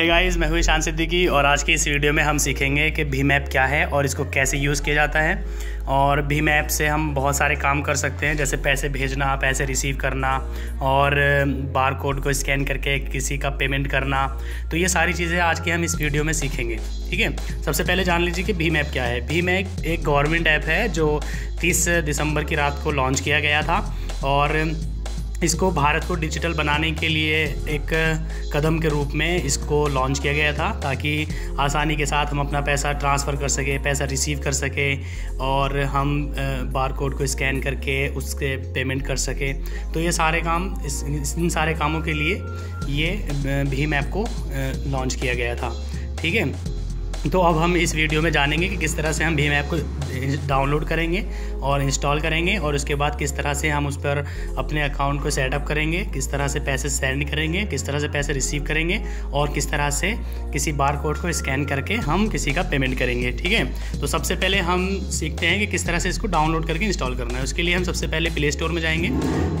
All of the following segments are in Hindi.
हे गाइस मैं हूँ ईशान सिद्दीकी और आज की इस वीडियो में हम सीखेंगे कि भीम ऐप क्या है और इसको कैसे यूज़ किया जाता है। और भीम ऐप से हम बहुत सारे काम कर सकते हैं, जैसे पैसे भेजना, पैसे रिसीव करना और बार कोड को स्कैन करके किसी का पेमेंट करना। तो ये सारी चीज़ें आज की हम इस वीडियो में सीखेंगे, ठीक है? सबसे पहले जान लीजिए कि भीम ऐप क्या है। भीम ऐप एक गवर्नमेंट ऐप है जो 30 दिसंबर की रात को लॉन्च किया गया था और इसको भारत को डिजिटल बनाने के लिए एक कदम के रूप में इसको लॉन्च किया गया था, ताकि आसानी के साथ हम अपना पैसा ट्रांसफ़र कर सकें, पैसा रिसीव कर सकें, और हम बार कोड को स्कैन करके उसके पेमेंट कर सकें। तो ये सारे काम, इस, इन सारे कामों के लिए ये भीम ऐप को लॉन्च किया गया था। ठीक है? तो अब हम इस वीडियो में जानेंगे कि किस तरह से हम भीम ऐप को डाउनलोड करेंगे और इंस्टॉल करेंगे और उसके बाद किस तरह से हम उस पर अपने अकाउंट को सेटअप करेंगे, किस तरह से पैसे सेंड करेंगे, किस तरह से पैसे रिसीव करेंगे और किस तरह से किसी बार कोड को स्कैन करके हम किसी का पेमेंट करेंगे, ठीक है? तो सबसे पहले हम सीखते हैं कि किस तरह से इसको डाउनलोड करके इंस्टॉल करना है। उसके लिए हम सबसे पहले प्ले स्टोर में जाएँगे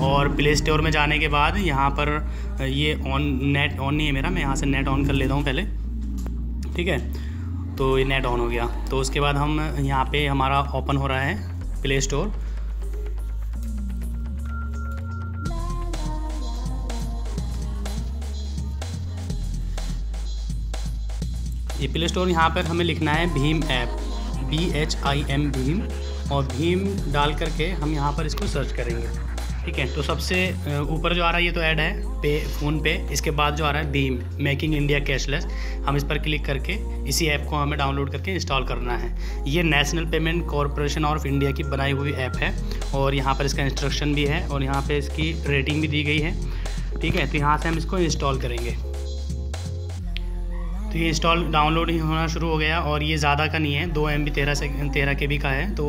और प्ले स्टोर में जाने के बाद यहाँ पर, ये ऑन नेट ऑन नहीं है मेरा, मैं यहाँ से नेट ऑन कर लेता हूँ पहले, ठीक है? तो ये नेट ऑन हो गया। तो उसके बाद हम यहाँ पे हमारा ओपन हो रहा है प्ले स्टोर ये प्ले स्टोर यहाँ पर हमें लिखना है भीम app. B H I am Bhim. और भीम डाल करके हम यहाँ पर इसको सर्च करेंगे। ठीक है तो सबसे ऊपर जो आ रहा है, ये तो ऐड है, पे, फ़ोन पे, इसके बाद जो आ रहा है, भीम, मेकिंग इंडिया कैशलेस। हम इस पर क्लिक करके, इसी ऐप को हमें डाउनलोड करके इंस्टॉल करना है। ये National Payment Corporation of India की बनाई हुई ऐप है, और यहाँ पर इसका इंस्ट्रक्शन भी है, और यहाँ पर इसकी रेटिंग भी दी गई है। ठीक है तो यहाँ से हम इसको इंस्टॉल करेंगे। तो ये इंस्टॉल डाउनलोड ही होना शुरू हो गया और ये ज़्यादा का नहीं है, दो एम बी तेरह से, तेरह के बी का है तो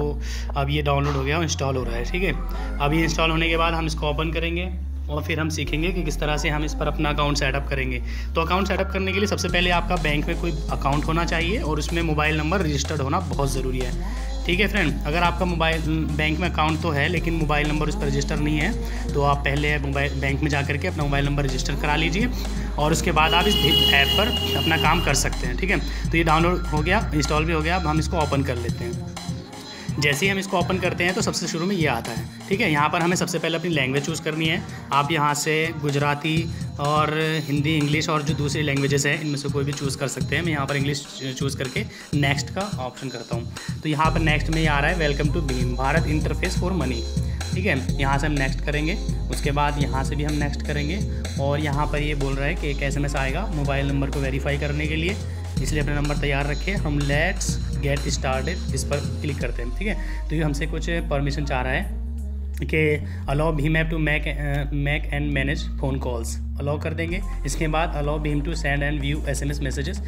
अब ये डाउनलोड हो गया और इंस्टॉल हो रहा है, ठीक है? अब ये इंस्टॉल होने के बाद हम इसको ओपन करेंगे और फिर हम सीखेंगे कि किस तरह से हम इस पर अपना अकाउंट सेटअप करेंगे। तो अकाउंट सेटअप करने के लिए सबसे पहले आपका बैंक में कोई अकाउंट होना चाहिए और उसमें मोबाइल नंबर रजिस्टर्ड होना बहुत ज़रूरी है। ठीक है फ्रेंड अगर आपका मोबाइल बैंक में अकाउंट तो है, लेकिन मोबाइल नंबर उस पर रजिस्टर नहीं है तो आप पहले मोबाइल बैंक में जा करके अपना मोबाइल नंबर रजिस्टर करा लीजिए, और उसके बाद आप इस ऐप पर अपना काम कर सकते हैं, ठीक है? तो ये डाउनलोड हो गया इंस्टॉल भी हो गया, अब हम इसको ओपन कर लेते हैं। जैसे ही हम इसको ओपन करते हैं तो सबसे शुरू में ये आता है। ठीक है? यहाँ पर हमें सबसे पहले अपनी लैंग्वेज चूज़ करनी है। आप यहाँ से गुजराती और हिंदी इंग्लिश और जो दूसरी लैंग्वेजेस हैं, इनमें से कोई भी चूज़ कर सकते हैं। मैं यहाँ पर इंग्लिश चूज़ करके नेक्स्ट का ऑप्शन करता हूँ। तो यहाँ पर नेक्स्ट में ये आ रहा है वेलकम टू भीम भारत इंटरफेस फॉर मनी ठीक है? यहाँ से हम नेक्स्ट करेंगे। उसके बाद यहाँ से भी हम नेक्स्ट करेंगे। और यहाँ पर ये बोल रहा है कि एक एस आएगा मोबाइल नंबर को वेरीफाई करने के लिए। इसलिए अपना नंबर तैयार रखें हम लेट्स गेट स्टार्टेड इस पर क्लिक करते हैं, ठीक है? तो ये हमसे कुछ परमिशन चाह रहा है कि allow Bhim app to make make and manage phone calls allow कर देंगे। इसके बाद allow Bhim to send and view S M S messages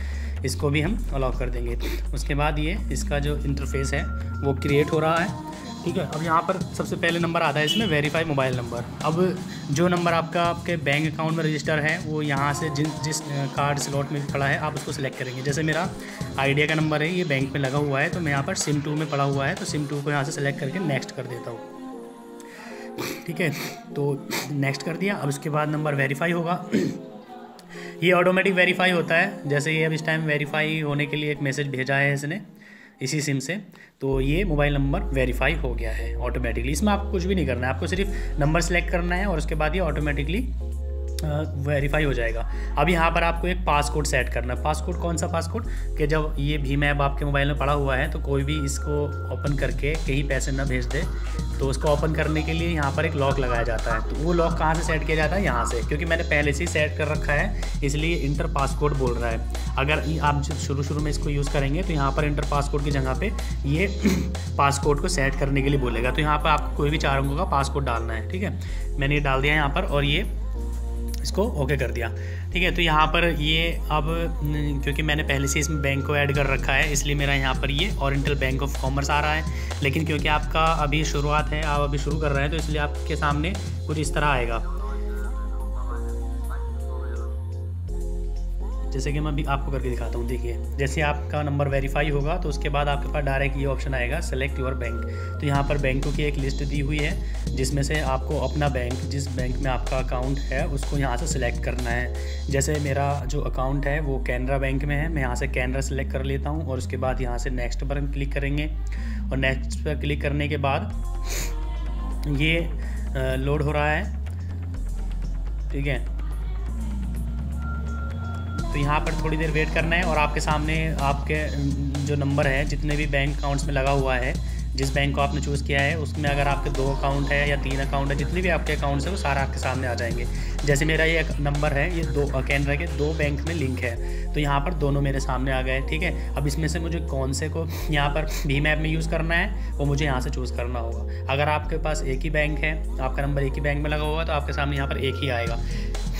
इसको भी हम अलाउ कर देंगे। उसके बाद ये, इसका जो इंटरफेस है, वो क्रिएट हो रहा है। ठीक है? अब यहाँ पर सबसे पहले नंबर आता है इसमें वेरीफाई मोबाइल नंबर अब जो नंबर आपका आपके बैंक अकाउंट में रजिस्टर है, वो यहाँ से जिन, जिस कार्ड स्लॉट में खड़ा है, आप उसको सिलेक्ट करेंगे। जैसे मेरा आइडिया का नंबर है, ये बैंक में लगा हुआ है तो मैं यहाँ पर सिम टू में पड़ा हुआ है तो सिम टू को यहाँ से सिलेक्ट करके नेक्स्ट कर देता हूँ। ठीक है? तो नेक्स्ट कर दिया, अब उसके बाद नंबर वेरीफाई होगा। ये ऑटोमेटिक वेरीफाई होता है। जैसे ये अब इस टाइम वेरीफाई होने के लिए एक मैसेज भेजा है इसने। इसी सिम से तो ये मोबाइल नंबर वेरीफाई हो गया है ऑटोमेटिकली इसमें आपको कुछ भी नहीं करना है, आपको सिर्फ़ नंबर सेलेक्ट करना है और उसके बाद ये ऑटोमेटिकली वेरीफाई हो जाएगा। अब यहाँ पर आपको एक पासकोड सेट करना है। पासकोड कौन सा पासकोड कि जब ये भीम ऐप आपके मोबाइल में पड़ा हुआ है तो कोई भी इसको ओपन करके कहीं पैसे ना भेज दे। तो उसको ओपन करने के लिए यहाँ पर एक लॉक लगाया जाता है। तो वो लॉक कहाँ से सेट किया जाता है? यहाँ से। क्योंकि मैंने पहले से ही सेट कर रखा है, इसलिए इंटर पासकोड बोल रहा है। अगर आप जब शुरू शुरू में इसको यूज़ करेंगे तो यहाँ पर इंटर पासकोड की जगह पे ये पासकोड को सेट करने के लिए बोलेगा। तो यहाँ पर आपको कोई भी चार अंकों का पासकोड डालना है, ठीक है? मैंने ये डाल दिया यहाँ पर और ये इसको ओके कर दिया। ठीक है तो यहाँ पर ये अब, क्योंकि मैंने पहले से इसमें बैंक को ऐड कर रखा है, इसलिए मेरा यहाँ पर ये औरटल बैंक ऑफ़ कॉमर्स आ रहा है। लेकिन क्योंकि आपका अभी शुरुआत है, आप अभी शुरू कर रहे हैं तो इसलिए आपके सामने कुछ इस तरह आएगा। जैसे कि मैं अभी आपको करके दिखाता हूँ, देखिए। जैसे आपका नंबर वेरीफाई होगा तो उसके बाद आपके पास डायरेक्ट ये ऑप्शन आएगा सेलेक्ट योर बैंक तो यहाँ पर बैंकों की एक लिस्ट दी हुई है, जिसमें से आपको अपना बैंक जिस बैंक में आपका अकाउंट है, उसको यहाँ से सिलेक्ट करना है। जैसे मेरा जो अकाउंट है, वो कैनरा बैंक में है, मैं यहाँ से कैनरा सेलेक्ट कर लेता हूँ, और उसके बाद यहाँ से नेक्स्ट पर क्लिक करेंगे। और नेक्स्ट पर क्लिक करने के बाद ये लोड हो रहा है। ठीक है? तो यहाँ पर थोड़ी देर वेट करना है और आपके सामने आपके जो नंबर है, जितने भी बैंक अकाउंट्स में लगा हुआ है, जिस बैंक को आपने चूज़ किया है, उसमें अगर आपके दो अकाउंट है या तीन अकाउंट है, जितने भी आपके अकाउंट्स हैं, वो सारा आपके सामने आ जाएँगे। जैसे मेरा ये नंबर है, ये दो कैनरा के दो बैंक में लिंक है तो यहाँ पर दोनों मेरे सामने आ गए, ठीक है? अब इसमें से मुझे कौन से को यहाँ पर भीम ऐप में यूज़ करना है, वो मुझे यहाँ से चूज़ करना होगा। अगर आपके पास एक ही बैंक है, आपका नंबर एक ही बैंक में लगा हुआ है तो आपके सामने यहाँ पर एक ही आएगा।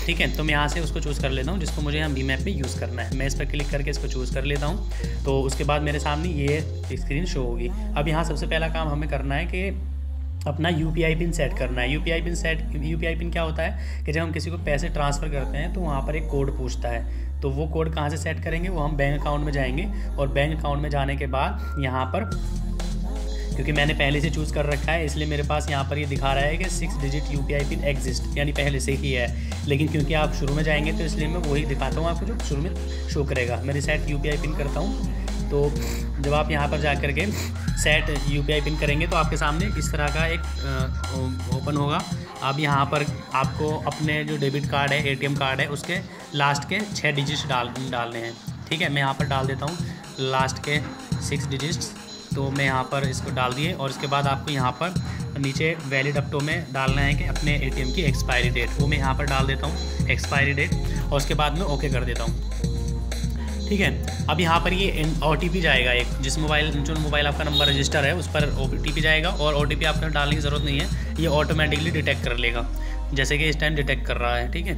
ठीक है? तो मैं यहाँ से उसको चूज़ कर लेता हूँ, जिसको मुझे यहाँ बी मैप में यूज़ करना है। मैं इस पर क्लिक करके इसको चूज़ कर लेता हूँ। तो उसके बाद मेरे सामने ये स्क्रीन शो होगी। अब यहाँ सबसे पहला काम हमें करना है कि अपना यूपीआई पिन सेट करना है। UPI pin set UPI pin क्या होता है कि जब हम किसी को पैसे ट्रांसफ़र करते हैं तो वहाँ पर एक कोड पूछता है। तो वो कोड कहाँ से सेट करेंगे? वो हम बैंक अकाउंट में जाएँगे और बैंक अकाउंट में जाने के बाद यहाँ पर क्योंकि मैंने पहले से चूज़ कर रखा है, इसलिए मेरे पास यहाँ पर ये दिखा रहा है कि six digit UPI pin exist यानी पहले से ही है। लेकिन क्योंकि आप शुरू में जाएँगे तो इसलिए मैं वही दिखाता हूँ आपको जो शुरू में शो करेगा। मैं रिसेट यू पिन करता हूँ। तो जब आप यहाँ पर जा कर के सेट यू पिन करेंगे तो आपके सामने इस तरह का एक ओपन होगा। अब यहाँ पर आपको अपने जो डेबिट कार्ड है एटीएम कार्ड है, उसके लास्ट के छः डिजिट्स डाल, डालने हैं। ठीक है, मैं यहाँ पर डाल देता हूँ। लास्ट के सिक्स डिजिट्स तो मैं यहाँ पर इसको डाल दिए और इसके बाद आपको यहाँ पर नीचे वैलिड अपटो में डालना है कि अपने एटीएम की एक्सपायरी डेट वो मैं यहाँ पर डाल देता हूँ एक्सपायरी डेट और उसके बाद में ओके कर देता हूँ। ठीक है? अब यहाँ पर ये ओटीपी जाएगा एक, जिस मोबाइल जो मोबाइल आपका नंबर रजिस्टर है, उस पर ओटीपी जाएगा और ओटीपी आपको डालने की ज़रूरत नहीं है, ये ऑटोमेटिकली डिटेक्ट कर लेगा। जैसे कि इस टाइम डिटेक्ट कर रहा है, ठीक है?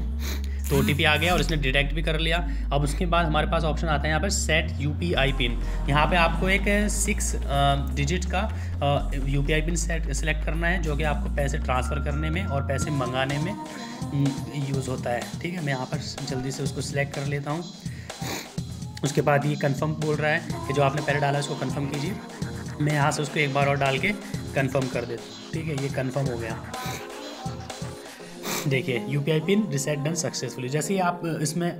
तो ओ आ गया और इसने डिटेक्ट भी कर लिया। अब उसके बाद हमारे पास ऑप्शन आता है यहाँ पर set U P I pin यहाँ पर आपको एक सिक्स डिजिट का U P I pin set select करना है, जो कि आपको पैसे ट्रांसफ़र करने में और पैसे मंगाने में यूज़ होता है। ठीक है, मैं यहाँ पर जल्दी से उसको सिलेक्ट कर लेता हूँ। उसके बाद ये कंफर्म बोल रहा है कि जो आपने पहले डाला उसको कंफर्म कीजिए। मैं यहाँ से उसको एक बार और डाल के कंफर्म कर देता हूँ। ठीक है, ये कंफर्म हो गया। देखिए U P I pin reset done successfully जैसे ही आप इसमें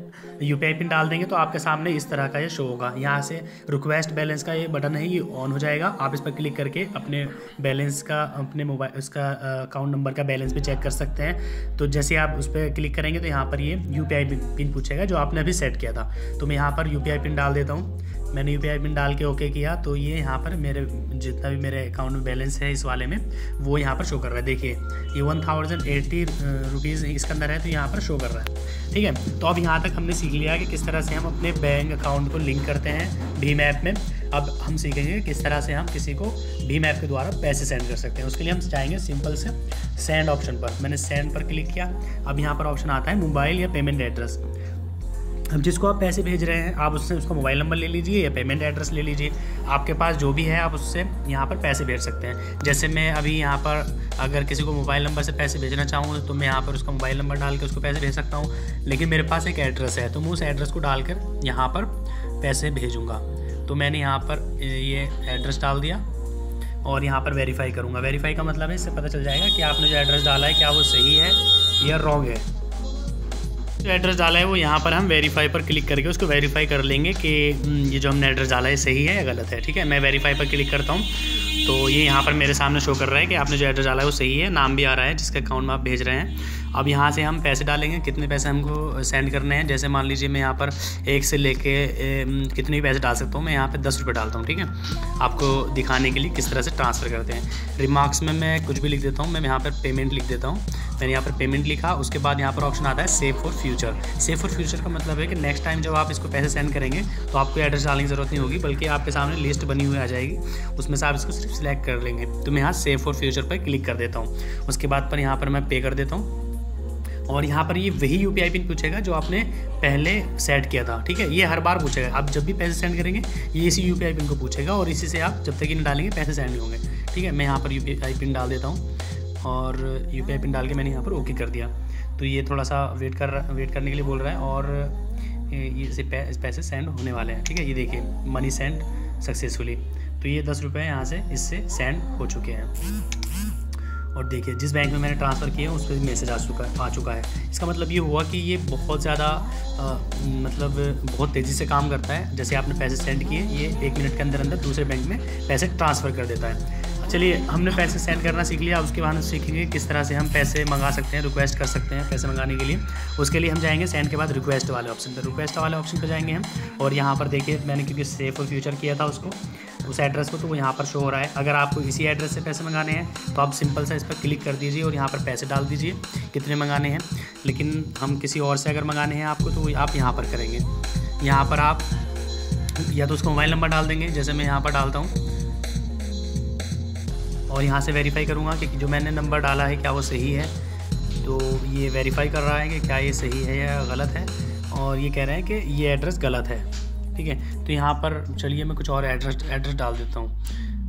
यू पी आई पिन डाल देंगे तो आपके सामने इस तरह का ये शो होगा। यहाँ से रिक्वेस्ट बैलेंस का ये बटन है, ये ऑन हो जाएगा। आप इस पर क्लिक करके अपने बैलेंस का, अपने मोबाइल उसका अकाउंट नंबर का बैलेंस भी चेक कर सकते हैं। तो जैसे आप उस पर क्लिक करेंगे तो यहाँ पर ये यू पी आई पिन पूछेगा, जो आपने अभी सेट किया था। तो मैं यहाँ पर यू पी आई पिन डाल देता हूँ। मैंने यूपीआई पिन डाल के ओके किया तो ये यहाँ पर मेरे, जितना भी मेरे अकाउंट में बैलेंस है इस वाले में, वो यहाँ पर शो कर रहा है। देखिए, ये वन थाउज़ेंड एट्टी रुपीज़ इसके अंदर है तो यहाँ पर शो कर रहा है। ठीक है? तो अब यहाँ तक हमने सीख लिया कि किस तरह से हम अपने बैंक अकाउंट को लिंक करते हैं भीम ऐप में। अब हम सीखेंगे किस तरह से हम किसी को भीम ऐप के द्वारा पैसे सेंड कर सकते हैं। उसके लिए हम जाएँगे सिंपल से सेंड ऑप्शन पर। मैंने सेंड पर क्लिक किया। अब यहाँ पर ऑप्शन आता है मोबाइल या पेमेंट एड्रेस अब जिसको आप पैसे भेज रहे हैं, आप उससे उसका मोबाइल नंबर ले लीजिए या पेमेंट एड्रेस ले लीजिए। आपके पास जो भी है, आप उससे यहाँ पर पैसे भेज सकते हैं। जैसे मैं अभी यहाँ पर अगर किसी को मोबाइल नंबर से पैसे भेजना चाहूँ तो मैं यहाँ पर उसका मोबाइल नंबर डाल के उसको पैसे भेज सकता हूँ। लेकिन मेरे पास एक एड्रेस है तो मैं उस एड्रेस को डालकर यहाँ पर पैसे भेजूँगा। तो मैंने यहाँ पर ये एड्रेस डाल दिया और यहाँ पर वेरीफाई करूँगा। वेरीफाई का मतलब है, इससे पता चल जाएगा कि आपने जो एड्रेस डाला है, क्या वो सही है या रॉन्ग है। जो एड्रेस डाला है वो यहाँ पर हम वेरीफाई पर क्लिक करके उसको वेरीफाई कर लेंगे कि हम्म, ये जो हमने एड्रेस डाला है सही है या गलत है ठीक है? मैं वेरीफाई पर क्लिक करता हूँ। तो ये यहाँ पर मेरे सामने शो कर रहा है कि आपने जो एड्रेस डाला है वो सही है नाम भी आ रहा है जिसके अकाउंट में आप भेज रहे हैं। अब यहाँ से हम पैसे डालेंगे, कितने पैसे हमको सेंड करने हैं। जैसे मान लीजिए मैं यहाँ पर एक से लेके कितने भी पैसे डाल सकता हूँ, मैं यहाँ पर दस रुपये डालता हूँ, ठीक है? आपको दिखाने के लिए किस तरह से ट्रांसफ़र करते हैं। रिमार्क्स में मैं कुछ भी लिख देता हूँ, मैं यहाँ पर पेमेंट लिख देता हूँ। मैंने यहाँ पर पेमेंट लिखा, उसके बाद यहाँ पर ऑप्शन आता है save for future save for future का मतलब है कि नेक्स्ट टाइम जब आप इसको पैसे सेंड करेंगे तो आपको एड्रेस डालने की ज़रूरत नहीं होगी, बल्कि आपके सामने लिस्ट बनी हुई आ जाएगी। उसमें से आप इसको सिर्फ़ सिलेक्ट कर लेंगे। तो मैं यहाँ सेव फॉर फ्यूचर पर क्लिक कर देता हूँ। उसके बाद पर यहाँ पर मैं पे कर देता हूँ। और यहाँ पर ये वही यूपीआई पिन पूछेगा जो आपने पहले सेट किया था, ठीक है? ये हर बार पूछेगा। आप जब भी पैसे सेंड करेंगे, ये इसी यूपीआई पिन को पूछेगा और इसी से आप जब तक नहीं डालेंगे, पैसे सेंड नहीं होंगे, ठीक है? मैं यहाँ पर यूपीआई पिन डाल देता हूँ और यूपीआई पिन डाल के मैंने यहाँ पर ओके कर दिया। तो ये थोड़ा सा वेट कर वेट करने के लिए बोल रहा है और ये पैसे सेंड होने वाले हैं, ठीक है? ये देखिए मनी सेंड सक्सेसफुली तो ये दस रुपये यहाँ से इससे सेंड हो चुके हैं। और देखिए, जिस बैंक में मैंने ट्रांसफ़र किया उस पर भी मैसेज आ चुका आ चुका है। इसका मतलब ये हुआ कि ये बहुत ज़्यादा मतलब बहुत तेज़ी से काम करता है। जैसे आपने पैसे सेंड किए, ये एक मिनट के अंदर अंदर दूसरे बैंक में पैसे ट्रांसफ़र कर देता है। चलिए, हमने पैसे सेंड करना सीख लिया, उसके बाद हम सीखेंगे किस तरह से हम पैसे मंगा सकते हैं रिक्वेस्ट कर सकते हैं पैसे मंगाने के लिए। उसके लिए हम जाएँगे सेंड के बाद रिक्वेस्ट वाले ऑप्शन पर। रिक्वेस्ट वाले ऑप्शन पर जाएँगे हम और यहाँ पर देखिए, मैंने क्योंकि सेफ़ और फ्यूचर किया था उसको, उस एड्रेस को तो वो यहाँ पर शो हो रहा है। अगर आपको इसी एड्रेस से पैसे मंगाने हैं तो आप सिंपल सा इस पर क्लिक कर दीजिए और यहाँ पर पैसे डाल दीजिए, कितने मंगाने हैं। लेकिन हम किसी और से अगर मंगाने हैं आपको तो आप यहाँ पर करेंगे। यहाँ पर आप या तो उसका मोबाइल नंबर डाल देंगे, जैसे मैं यहाँ पर डालता हूँ। और यहाँ से वेरीफाई करूँगा कि जो मैंने नंबर डाला है क्या वो सही है। तो ये वेरीफाई कर रहा है कि क्या ये सही है या गलत है और ये कह रहे हैं कि ये एड्रेस गलत है, ठीक है? तो यहाँ पर चलिए मैं कुछ और एड्रेस एड्रेस डाल देता हूँ।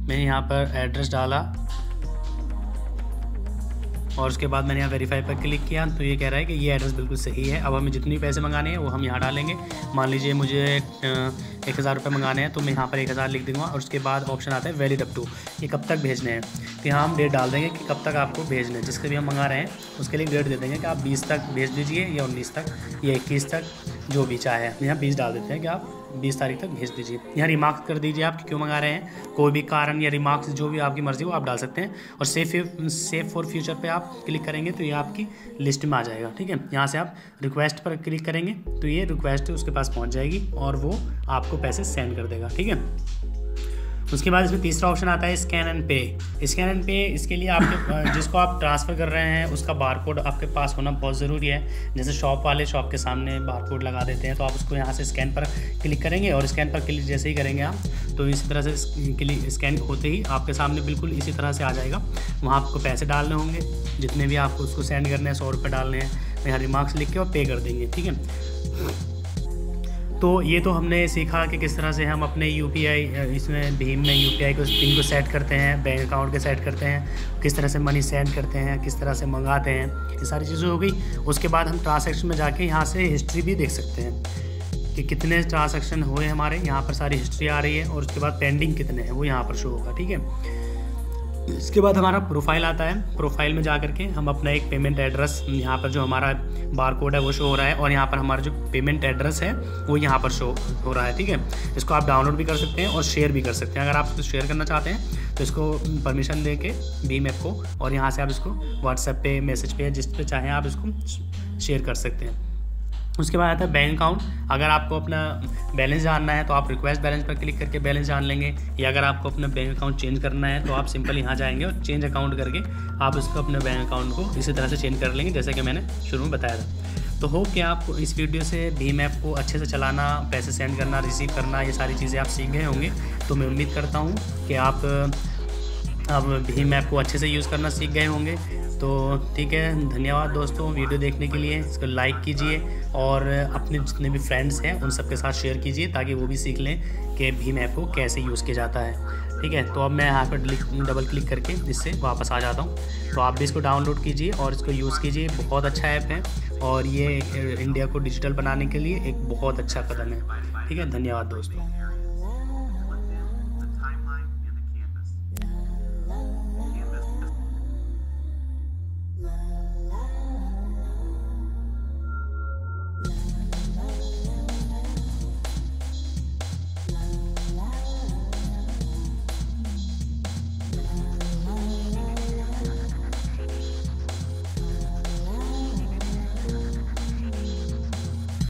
मैंने यहाँ पर एड्रेस डाला। और उसके बाद मैंने यहाँ वेरीफाई पर क्लिक किया तो ये कह रहा है कि ये एड्रेस बिल्कुल सही है। अब हमें जितनी पैसे मंगाने हैं, वो हम यहाँ डालेंगे। मान लीजिए मुझे एक हज़ार रुपये मंगाने हैं तो मैं यहाँ पर एक हज़ार लिख दूँगा और उसके बाद ऑप्शन आता है वैलिड अप टू ये कब तक भेजने हैं? तो यहाँ हम डेट डाल देंगे कि कब तक आपको भेजने हैं। जिसके भी हम मंगा रहे हैं, उसके लिए डेट दे देंगे कि आप बीस तक भेज दीजिए या उन्नीस तक या इक्कीस तक, जो भी चाहे। यहाँ बीस डाल देते हैं कि आप बीस तारीख तक भेज दीजिए। यहाँ रिमार्क्स कर दीजिए आप क्यों मंगा रहे हैं। कोई भी कारण या रिमार्क्स जो भी आपकी मर्ज़ी हो, आप डाल सकते हैं। और सेफ़ सेफ़ फॉर फ्यूचर पर आप क्लिक करेंगे तो ये आपकी लिस्ट में आ जाएगा, ठीक है? यहाँ से आप रिक्वेस्ट पर क्लिक करेंगे तो ये रिक्वेस्ट उसके पास पहुँच जाएगी और वो आपको पैसे सेंड कर देगा, ठीक है? उसके बाद इसमें तीसरा ऑप्शन आता है scan and pay scan and pay इसके लिए आपके जिसको आप ट्रांसफ़र कर रहे हैं उसका बार कोड आपके पास होना बहुत ज़रूरी है। जैसे शॉप वाले शॉप के सामने बार कोड लगा देते हैं तो आप उसको यहाँ से स्कैन पर क्लिक करेंगे और स्कैन पर क्लिक जैसे ही करेंगे आप तो इसी तरह से क्लिक स्कैन होते ही आपके सामने बिल्कुल इसी तरह से आ जाएगा। वहाँ आपको पैसे डालने होंगे जितने भी आपको उसको सेंड करने हैं सौ रुपये डालने हैं यहाँ रिमार्क्स लिख के और पे कर देंगे ठीक है? तो ये तो हमने सीखा कि किस तरह से हम अपने यूपीआई इसमें भीम में यूपीआई को, पिन को सेट करते हैं, बैंक अकाउंट के सेट करते हैं, किस तरह से मनी सेंड करते हैं, किस तरह से मंगाते हैं, ये सारी चीज़ें हो गई। उसके बाद हम ट्रांसैक्शन में जाके यहाँ से हिस्ट्री भी देख सकते हैं कि कितने ट्रांसैक्शन हुए हमारे, यहाँ पर सारी हिस्ट्री आ रही है और उसके बाद पेंडिंग कितने हैं, वो यहाँ पर शो होगा, ठीक है? इसके बाद हमारा प्रोफ़ाइल आता है। प्रोफ़ाइल में जा करके हम अपना एक पेमेंट एड्रेस यहाँ पर जो हमारा बार कोड है, वो शो हो रहा है और यहाँ पर हमारा जो पेमेंट एड्रेस है, वो यहाँ पर शो हो रहा है, ठीक है? इसको आप डाउनलोड भी कर सकते हैं और शेयर भी कर सकते हैं। अगर आप शेयर करना चाहते हैं तो इसको परमिशन दे के भीम ऐप को और यहाँ से आप इसको व्हाट्सएप पे मैसेज पे जिस पे चाहें आप इसको शेयर कर सकते हैं। उसके बाद आता है बैंक अकाउंट अगर आपको अपना बैलेंस जानना है तो आप रिक्वेस्ट बैलेंस पर क्लिक करके बैलेंस जान लेंगे. या अगर आपको अपना बैंक अकाउंट चेंज करना है तो आप सिंपल यहाँ जाएँगे और चेंज अकाउंट करके आप उसको अपने बैंक अकाउंट को इसी तरह से चेंज कर लेंगे, जैसे कि मैंने शुरू में बताया था. तो हो कि आप इस वीडियो से भीम ऐप को अच्छे से चलाना, पैसे सेंड करना रिसीव करना, ये सारी चीज़ें आप सीख गए होंगे. तो मैं उम्मीद करता हूँ कि आप, अब भीम ऐप को अच्छे से यूज़ करना सीख गए होंगे. तो ठीक है, धन्यवाद दोस्तों वीडियो देखने के लिए। इसको लाइक कीजिए और अपने जितने भी फ्रेंड्स हैं, उन सबके साथ शेयर कीजिए ताकि वो भी सीख लें कि भीम ऐप को कैसे यूज़ किया जाता है। ठीक है तो अब मैं यहाँ पर डबल क्लिक करके इससे वापस आ जाता हूँ। तो आप भी इसको डाउनलोड कीजिए और इसको यूज़ कीजिए। बहुत अच्छा ऐप है और ये इंडिया को डिजिटल बनाने के लिए एक बहुत अच्छा कदम है। ठीक है, धन्यवाद दोस्तों।